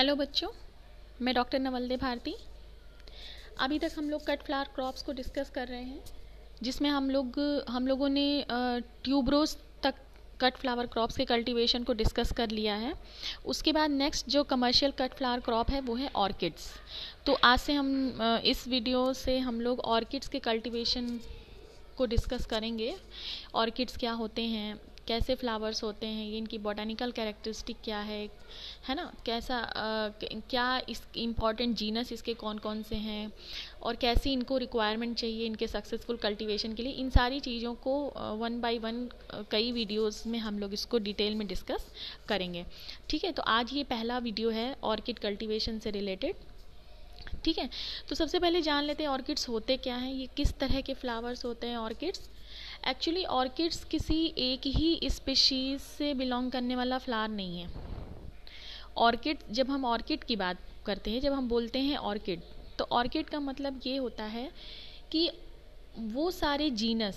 Hello बच्चों, मैं doctor नवलदे Bharti. अभी तक हम लोग कट फ्लावर क्रॉप्स को डिस्कस कर रहे हैं, जिसमें हम लोग, हम लोगों ने ट्यूबरोज तक कट फ्लावर क्रॉप्स के कल्टीवेशन को डिस्कस कर लिया है। उसके बाद नेक्स्ट जो कमर्शियल कट फ्लावर क्रॉप है, वो है ऑर्किड्स। तो आज से हम इस वीडियो से हम लोग ऑर्किड्स के कल्टीवेशन को डिस्कस करेंगे। ऑर्किड्स क्या होते हैं कैसे फ्लावर्स होते हैं ये इनकी बॉटनिकल कैरेक्टरिस्टिक क्या है है ना? कैसा आ, क्या इस इंपॉर्टेंट जीनस इसके कौन कौन से हैं और कैसी इनको रिक्वायरमेंट चाहिए इनके सक्सेसफुल कल्टीवेशन के लिए? इन सारी चीज़ों को वन बाय वन कई वीडियोस में हम लोग इसको डिटेल में डिस्कस करेंगे। ठीक है? तो आज ये पहला वीडियो है ऑर्किड कल्टिवेशन से रिलेटेड ठीक है? तो सबसे पहले जान लेते हैं ऑर्किड्स होते क्या हैं? ये किस तरह के फ्लावर्स होते हैं ऑर्किड्स एक्चुअली ऑर्किड्स किसी एक ही स्पेशीज़ से बिलोंग करने वाला फ्लावर नहीं है। ऑर्किड जब हम ऑर्किड की बात करते हैं, जब हम बोलते हैं ऑर्किड तो ऑर्किड का मतलब ये होता है कि वो सारे जीनस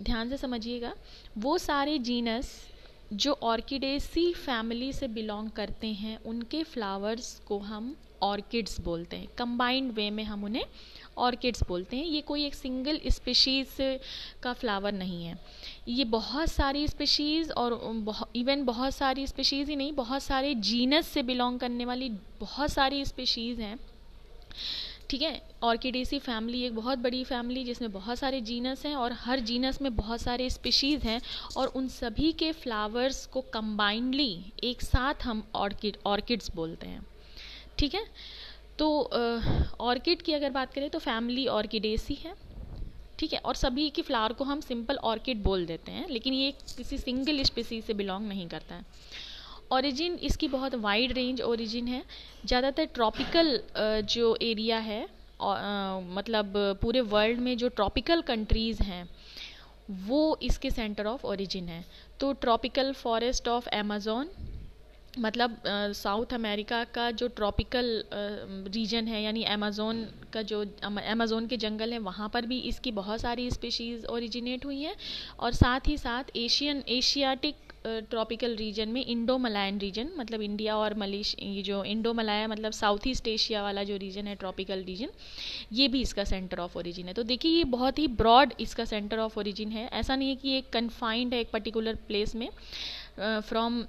ध्यान से समझिएगा, वो सारे जीनस जो ऑर्किडेसी फैमिली से बिलोंग करते हैं, उनके फ्लावर्स को हम ऑर्किड्स बोलते हैं। कंबाइंड वे में हम उन्हें ऑर्किड्स बोलते हैं, ये कोई एक सिंगल स्पेशीज़ का फ्लावर नहीं है। ये बहुत सारी स्पेशीज़ और इवन बहुत सारी स्पेशीज़ ही नहीं, बहुत सारे जीनस से बिलोंग करने वाली बहुत सारी स्पेशीज़ हैं। ठीक है? ऑर्किडेसी फैमिली एक बहुत बड़ी फैमिली जिसमें बहुत सारे जीनस हैं और हर जीनस में बहुत सारे स्पीशीज़ हैं और उन सभी के फ्लावर्स को कंबाइंडली एक साथ हम ऑर्किड ऑर्किड्स बोलते हैं। ठीक है? तो ऑर्किड की अगर बात करें तो फैमिली ऑर्किडेसी है, ठीक है, और सभी की फ्लावर को हम सिंपल ऑर्किड बोल देते हैं, लेकिन ये किसी सिंगल स्पीसीज से बिलोंग नहीं करता है। ओरिजिन इसकी बहुत वाइड रेंज ओरिजिन है, ज़्यादातर ट्रॉपिकल जो एरिया है मतलब पूरे वर्ल्ड में जो ट्रॉपिकल कंट्रीज़ हैं, वो इसके सेंटर ऑफ़ ओरिजिन है। तो ट्रॉपिकल फॉरेस्ट ऑफ़ अमेज़ोन मतलब साउथ अमेरिका का जो ट्रॉपिकल रीजन है, यानी अमेज़ोन का जो अमेज़ोन के जंगल हैं, वहाँ पर भी इसकी बहुत सारी स्पीशीज़ ओरिजिनेट हुई हैं और साथ ही साथ एशियन एशियाटिक ट्रॉपिकल रीजन में इंडो मलायन रीजन मतलब इंडिया और मलेश ये जो इंडो मलाया मतलब साउथ ईस्ट एशिया वाला जो रीजन है ट्रॉपिकल रीजन ये भी इसका सेंटर ऑफ़ ओरिजिन है। तो देखिए, ये बहुत ही ब्रॉड इसका सेंटर ऑफ़ ओरिजिन है। ऐसा नहीं है कि एक कन्फाइंड है एक पर्टिकुलर प्लेस में from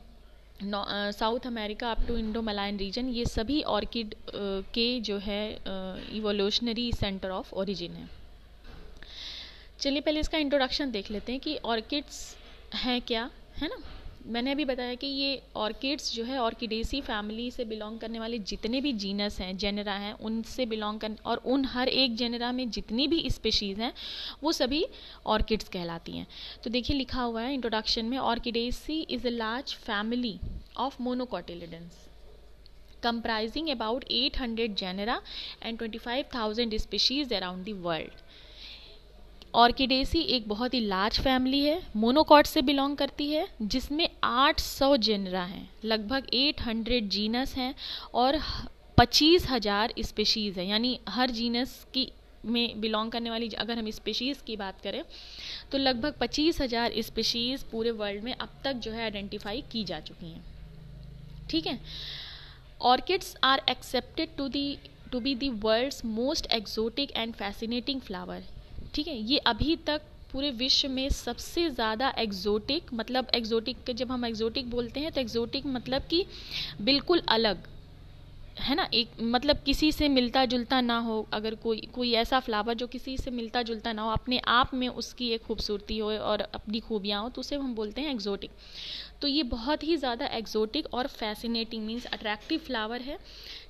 South America up to Indo Malayan region ये सभी ऑर्किड uh, के जो है इवोल्यूशनरी सेंटर ऑफ़ ओरिजिन है। चलिए पहले इसका इंट्रोडक्शन देख लेते हैं कि ऑर्किड्स हैं क्या है ना? मैंने अभी बताया कि ये ऑर्किड्स जो है ऑर्किडेसी फैमिली से बिलोंग करने वाले जितने भी जीनस हैं जेनरा हैं उनसे बिलोंग कर और उन हर एक जेनरा में जितनी भी स्पेशीज़ हैं वो सभी ऑर्किड्स कहलाती हैं तो देखिए लिखा हुआ है इंट्रोडक्शन में Orchidaceae is a large family of monocotyledons comprising about 800 genera and 25,000 species around the world. Orchidaceae एक बहुत ही लार्ज फैमिली है मोनोकॉट से बिलोंग करती है, जिसमें 800 जेनरा हैं। लगभग 800 जीनस हैं और पच्चीस हज़ार स्पेशीज़ हैं। यानी हर जीनस की में बिलोंग करने वाली, अगर हम स्पेशीज़ की बात करें तो लगभग पच्चीस हज़ार स्पेशीज़ पूरे वर्ल्ड में अब तक जो है आइडेंटिफाई की जा चुकी हैं। ठीक है? Orchids are accepted to the, to be the world's most exotic and fascinating flower. ठीक है, ये अभी तक पूरे विश्व में सबसे ज़्यादा एग्जोटिक मतलब एग्जोटिक जब हम एग्जोटिक बोलते हैं तो एग्जोटिक मतलब कि बिल्कुल अलग, है ना? एक मतलब किसी से मिलता जुलता ना हो, अगर कोई कोई ऐसा फ्लावर जो किसी से मिलता जुलता ना हो, अपने आप में उसकी एक खूबसूरती हो और अपनी खूबियाँ हो तो उसे हम बोलते हैं एग्जोटिक तो ये बहुत ही ज़्यादा एक्जोटिक और फैसिनेटिंग मीन्स अट्रैक्टिव फ्लावर है।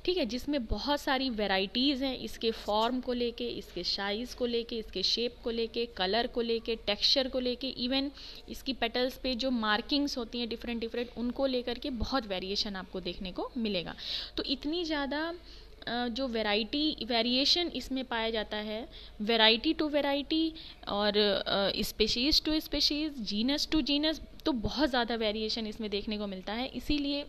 ठीक है, जिसमें बहुत सारी वेराइटीज़ हैं इसके फॉर्म को लेके, इसके साइज़ को लेके, इसके शेप को लेके कलर को लेके टेक्सचर को लेके इवन इसकी पेटल्स पे जो मार्किंग्स होती हैं डिफरेंट डिफरेंट उनको लेकर के बहुत वेरिएशन आपको देखने को मिलेगा। तो इतनी ज़्यादा जो वैरायटी वेरिएशन इसमें पाया जाता है। वैरायटी टू वैरायटी और species to species genus to genus तो बहुत ज़्यादा वेरिएशन इसमें देखने को मिलता है। इसीलिए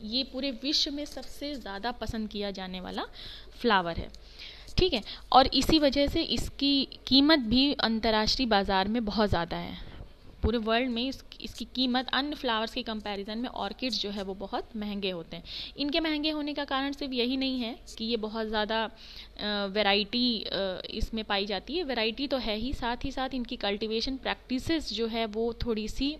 ये पूरे विश्व में सबसे ज़्यादा पसंद किया जाने वाला फ्लावर है। ठीक है? और इसी वजह से इसकी कीमत भी अंतर्राष्ट्रीय बाज़ार में बहुत ज़्यादा है। पूरे वर्ल्ड में इस, इसकी कीमत अन्य फ्लावर्स के कंपैरिजन में ऑर्किड्स जो है वो बहुत महँगे होते हैं। इनके महँगे होने का कारण सिर्फ़ यही नहीं है कि ये बहुत ज़्यादा वैरायटी इसमें पाई जाती है। वैरायटी तो है ही साथ ही साथ इनकी कल्टीवेशन प्रैक्टिसेस जो है वो थोड़ी सी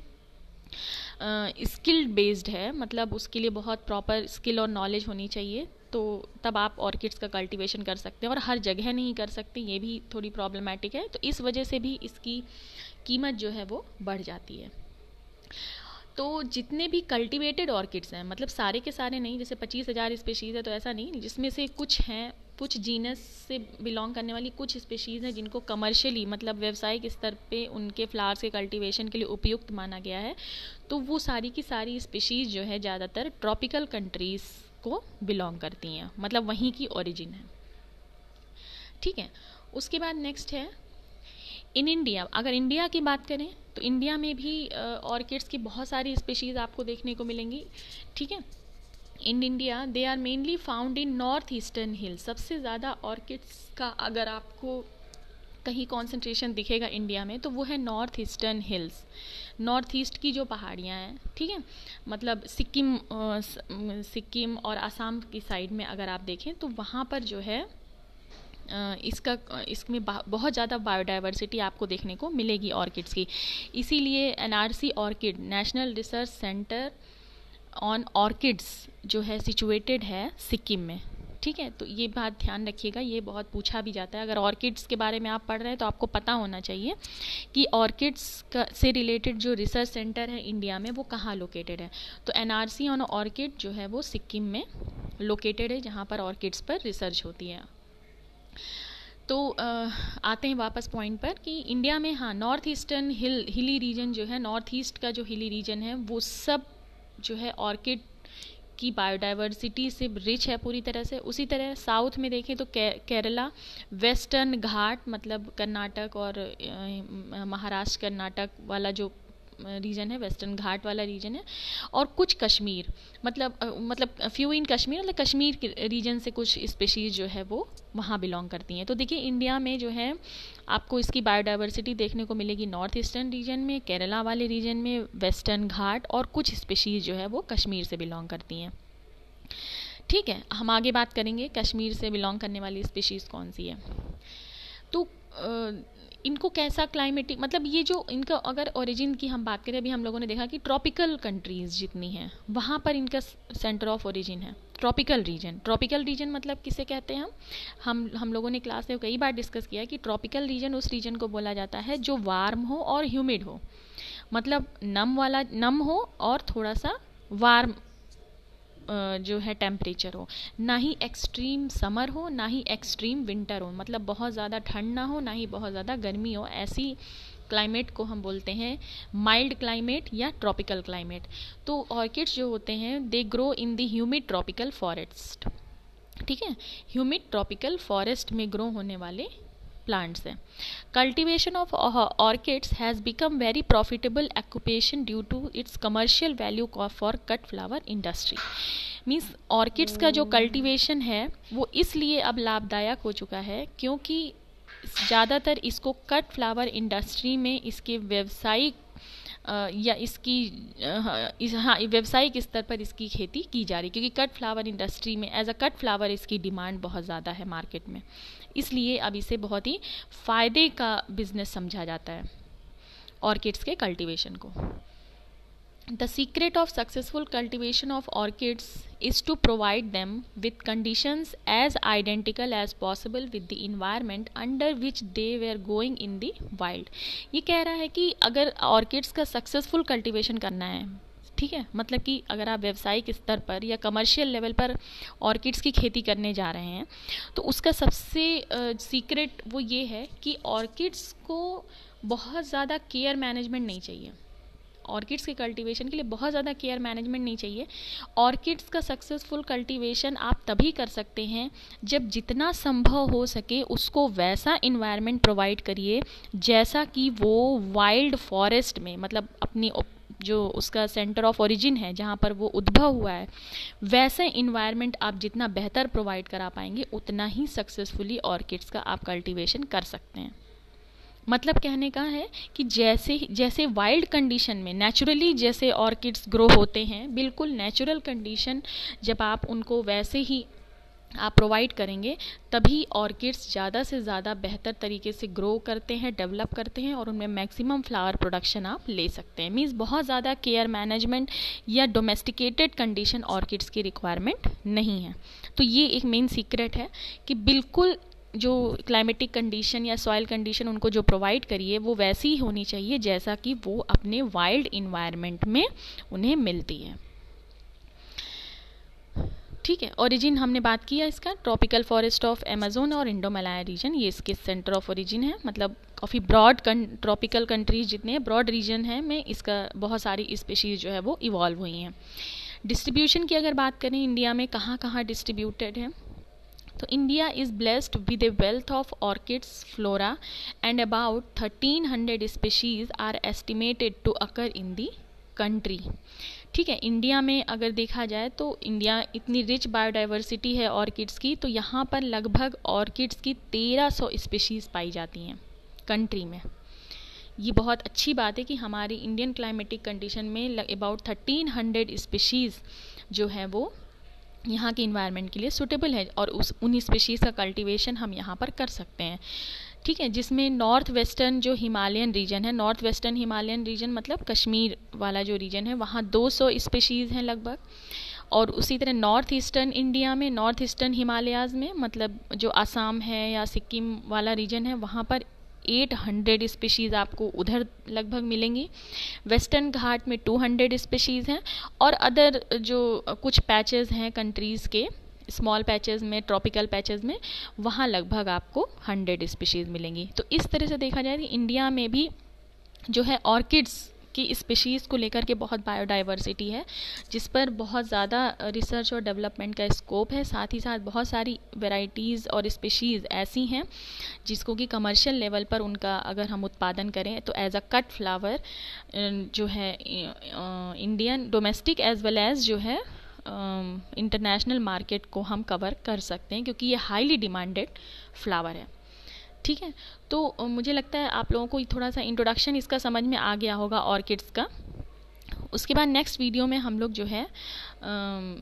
स्किल्ड बेस्ड है। मतलब उसके लिए बहुत प्रॉपर स्किल और नॉलेज होनी चाहिए। तो तब आप ऑर्किड्स का कल्टीवेशन कर सकते हैं और हर जगह नहीं कर सकते, ये भी थोड़ी प्रॉब्लमेटिक है। तो इस वजह से भी इसकी कीमत जो है वो बढ़ जाती है। तो जितने भी कल्टीवेटेड ऑर्किड्स हैं मतलब सारे के सारे नहीं, जैसे पच्चीस हज़ार स्पेशीज़ है तो ऐसा नहीं, जिसमें से कुछ हैं, कुछ जीनस से बिलोंग करने वाली कुछ स्पेशीज़ हैं जिनको कमर्शियली मतलब व्यवसायिक स्तर पे उनके फ्लावर्स के कल्टीवेशन के लिए उपयुक्त माना गया है तो वो सारी की सारी स्पेशीज़ जो है ज़्यादातर ट्रॉपिकल कंट्रीज़ को बिलोंग करती हैं। मतलब वहीं की ओरिजिन है। ठीक है? उसके बाद नेक्स्ट है इन इंडिया अगर इंडिया की बात करें तो इंडिया में भी ऑर्किड्स की बहुत सारी स्पेशीज़ आपको देखने को मिलेंगी। ठीक है? In India they are mainly found in north eastern hill सबसे ज़्यादा ऑर्किड्स का अगर आपको कहीं कॉन्सेंट्रेशन दिखेगा इंडिया में तो वो है north eastern hills north east की जो पहाड़ियाँ हैं, ठीक है? मतलब सिक्किम सिक्किम और आसाम की साइड में अगर आप देखें तो वहाँ पर जो है इसका, इसमें बहुत ज़्यादा बायोडाइवर्सिटी आपको देखने को मिलेगी ऑर्किड्स की। इसीलिए NRC orchid national research centre on orchids जो है सिचुएटेड है सिक्किम में। ठीक है? तो ये बात ध्यान रखिएगा ये बहुत पूछा भी जाता है। अगर ऑर्किड्स के बारे में आप पढ़ रहे हैं तो आपको पता होना चाहिए कि ऑर्किड्स से रिलेटेड जो रिसर्च सेंटर है इंडिया में वो कहाँ लोकेटेड है? तो एनआरसी ऑन ऑर्किड जो है वो सिक्किम में लोकेटेड है जहाँ पर ऑर्किड्स पर रिसर्च होती है। तो आ, आते हैं वापस पॉइंट पर कि इंडिया में हाँ north eastern hill hilly region जो है नॉर्थ ईस्ट का जो हिली रीजन है वो सब जो है ऑर्किड की बायोडाइवर्सिटी से रिच है पूरी तरह से। उसी तरह साउथ में देखें तो के, केरला वेस्टर्न घाट मतलब कर्नाटक और महाराष्ट्र कर्नाटक वाला जो रीजन है वेस्टर्न घाट वाला रीजन है, और कुछ कश्मीर मतलब मतलब फ्यू इन कश्मीर मतलब कश्मीर के रीजन से कुछ स्पेशीज़ जो है वो वहाँ बिलोंग करती हैं। तो देखिए इंडिया में जो है, आपको इसकी बायोडाइवर्सिटी देखने को मिलेगी नॉर्थ ईस्टर्न रीजन में केरला वाले रीजन में वेस्टर्न घाट और कुछ स्पेशीज़ जो है वो कश्मीर से बिलोंग करती हैं। ठीक है, हम आगे बात करेंगे, कश्मीर से बिलोंग करने वाली स्पेशीज़ कौन सी है? तो इनको कैसा क्लाइमेटिक मतलब ये जो इनका अगर ओरिजिन की हम बात करें, अभी हम लोगों ने देखा कि ट्रॉपिकल कंट्रीज़ जितनी हैं, वहाँ पर इनका सेंटर ऑफ़ ओरिजिन है। ट्रॉपिकल रीजन ट्रॉपिकल रीजन मतलब किसे कहते हैं हम? हम लोगों ने क्लास में कई बार डिस्कस किया कि ट्रॉपिकल रीजन उस रीजन को बोला जाता है जो वार्म हो और ह्यूमिड हो। मतलब नम वाला, नम हो और थोड़ा सा वार्म जो है टेम्परेचर हो। ना ही एक्सट्रीम समर हो, ना ही एक्सट्रीम विंटर हो। मतलब बहुत ज़्यादा ठंड ना हो, ना ही बहुत ज़्यादा गर्मी हो। ऐसी क्लाइमेट को हम बोलते हैं माइल्ड क्लाइमेट या ट्रॉपिकल क्लाइमेट तो ऑर्किड्स जो होते हैं they grow in the humid tropical forest ठीक है? ह्यूमिड ट्रॉपिकल फॉरेस्ट में ग्रो होने वाले प्लांट्स हैं। Cultivation of orchids has become very profitable occupation due to its commercial value for cut flower industry means orchids का जो cultivation है, वो इसलिए अब लाभदायक हो चुका है क्योंकि ज़्यादातर इसको कट फ्लावर इंडस्ट्री में इसके व्यवसायिक या इसकी इस हाँ व्यावसायिक स्तर पर इसकी खेती की जा रही क्योंकि कट फ्लावर इंडस्ट्री में एज अ कट फ्लावर इसकी डिमांड बहुत ज़्यादा है मार्केट में। इसलिए अब इसे बहुत ही फ़ायदे का बिज़नेस समझा जाता है ऑर्किड्स के कल्टीवेशन को। The secret of successful cultivation of orchids is to provide them with conditions as identical as possible with the environment under which they were going in the wild. ये कह रहा है कि अगर ऑर्किड्स का successful cultivation करना है ठीक है मतलब कि अगर आप व्यावसायिक स्तर पर या कमर्शियल लेवल पर ऑर्किड्स की खेती करने जा रहे हैं तो उसका सबसे सीक्रेट uh, वो ये है कि ऑर्किड्स को बहुत ज़्यादा केयर मैनेजमेंट नहीं चाहिए ऑर्किड्स के कल्टीवेशन के लिए बहुत ज़्यादा केयर मैनेजमेंट नहीं चाहिए। ऑर्किड्स का सक्सेसफुल कल्टीवेशन आप तभी कर सकते हैं जब जितना संभव हो सके उसको वैसा इन्वायरमेंट प्रोवाइड करिए जैसा कि वो वाइल्ड फॉरेस्ट में मतलब अपनी जो उसका सेंटर ऑफ़ ओरिजिन है, जहाँ पर वो उद्भव हुआ है, वैसे इन्वायरमेंट आप जितना बेहतर प्रोवाइड करा पाएँगे, उतना ही सक्सेसफुली ऑर्किड्स का आप कल्टीवेशन कर सकते हैं। मतलब कहने का है कि जैसे जैसे वाइल्ड कंडीशन में नेचुरली जैसे ऑर्किड्स ग्रो होते हैं, बिल्कुल नेचुरल कंडीशन जब आप उनको वैसे ही आप प्रोवाइड करेंगे, तभी ऑर्किड्स ज़्यादा से ज़्यादा बेहतर तरीके से ग्रो करते हैं डेवलप करते हैं और उनमें मैक्सिमम फ्लावर प्रोडक्शन आप ले सकते हैं। मीन्स बहुत ज़्यादा केयर मैनेजमेंट या डोमेस्टिकेटेड कंडीशन ऑर्किड्स की रिक्वायरमेंट नहीं है। तो ये एक मेन सीक्रेट है कि बिल्कुल जो क्लाइमेटिक कंडीशन या सॉइल कंडीशन उनको जो प्रोवाइड करिए, वो वैसी ही होनी चाहिए जैसा कि वो अपने वाइल्ड इन्वायरमेंट में उन्हें मिलती है। ठीक है ओरिजिन हमने बात किया इसका ट्रॉपिकल फॉरेस्ट ऑफ़ अमेजोन और इंडो मलाया रीजन ये इसके सेंटर ऑफ़ ओरिजिन है मतलब काफ़ी ब्रॉड ट्रॉपिकल कंट्रीज़ जितने ब्रॉड रीजन है में इसका बहुत सारी स्पेशीज़ जो है वो इवॉल्व हुई हैं। डिस्ट्रीब्यूशन की अगर बात करें इंडिया में कहाँ कहाँ डिस्ट्रीब्यूटेड है? तो India is blessed with a wealth of orchids flora and about thirteen hundred species are estimated to occur in the country ठीक है इंडिया में अगर देखा जाए तो इंडिया इतनी रिच बायोडाइवर्सिटी है ऑर्किड्स की तो यहाँ पर लगभग ऑर्किड्स की तेरह सौ स्पेशीज़ पाई जाती हैं कंट्री में। ये बहुत अच्छी बात है कि हमारी इंडियन क्लाइमेटिक कंडीशन में अबाउट थर्टीन हंड्रेड स्पेशीज़ जो है वो यहाँ के इन्वायरमेंट के लिए सूटेबल है और उस उन स्पेशीज़ का कल्टीवेशन हम यहाँ पर कर सकते हैं। ठीक है, जिसमें नॉर्थ वेस्टर्न जो हिमालयन रीजन है नॉर्थ वेस्टर्न हिमालयन रीजन मतलब कश्मीर वाला जो रीजन है, वहाँ 200 स्पेशीज़ हैं लगभग। और उसी तरह नॉर्थ ईस्टर्न इंडिया में नॉर्थ ईस्टर्न हिमालयाज़ में मतलब जो आसाम है या सिक्किम वाला रीजन है, वहाँ पर 800 स्पीशीज़ आपको उधर लगभग मिलेंगी। वेस्टर्न घाट में 200 स्पीशीज़ हैं और अदर जो कुछ पैचेस हैं कंट्रीज़ के, स्मॉल पैचेस में, ट्रॉपिकल पैचेस में, वहाँ लगभग आपको हंड्रेड स्पीशीज़ मिलेंगी। तो इस तरह से देखा जाए कि इंडिया में भी जो है ऑर्किड्स की स्पीशीज़ को लेकर के बहुत बायोडाइवर्सिटी है, जिस पर बहुत ज़्यादा रिसर्च और डेवलपमेंट का स्कोप है। साथ ही साथ बहुत सारी वेराइटीज़ और स्पीशीज़ ऐसी हैं, जिसको कि कमर्शियल लेवल पर उनका अगर हम उत्पादन करें तो एज अ कट फ्लावर जो है Indian domestic as well as जो है इंटरनेशनल मार्केट को हम कवर कर सकते हैं, क्योंकि ये हाईली डिमांडेड फ्लावर है। ठीक है? तो मुझे लगता है आप लोगों को थोड़ा सा इंट्रोडक्शन इसका समझ में आ गया होगा ऑर्किड्स का। उसके बाद नेक्स्ट वीडियो में हम लोग जो है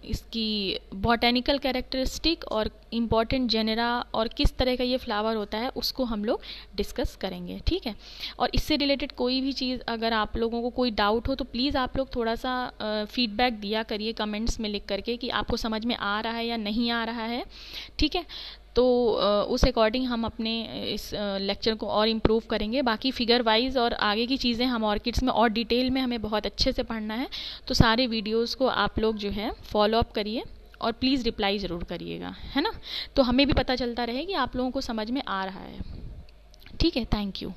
इसकी बॉटेनिकल कैरेक्टरिस्टिक और इंपॉर्टेंट जेनेरा और किस तरह का ये फ्लावर होता है, उसको हम लोग डिस्कस करेंगे, ठीक है? और इससे रिलेटेड कोई भी चीज़ अगर आप लोगों को कोई डाउट हो तो प्लीज़ आप लोग थोड़ा सा फीडबैक दिया करिए कमेंट्स में लिख करके कि आपको समझ में आ रहा है या नहीं आ रहा है, ठीक है? तो उस अकॉर्डिंग हम अपने इस लेक्चर को और इम्प्रूव करेंगे। बाकी फिगर वाइज और आगे की चीज़ें हम ऑर्किड्स में और डिटेल में हमें बहुत अच्छे से पढ़ना है। तो सारे वीडियोज़ को आप लोग जो है फॉलो अप करिए और प्लीज़ रिप्लाई ज़रूर करिएगा, है ना? तो हमें भी पता चलता रहे कि आप लोगों को समझ में आ रहा है। ठीक है थैंक यू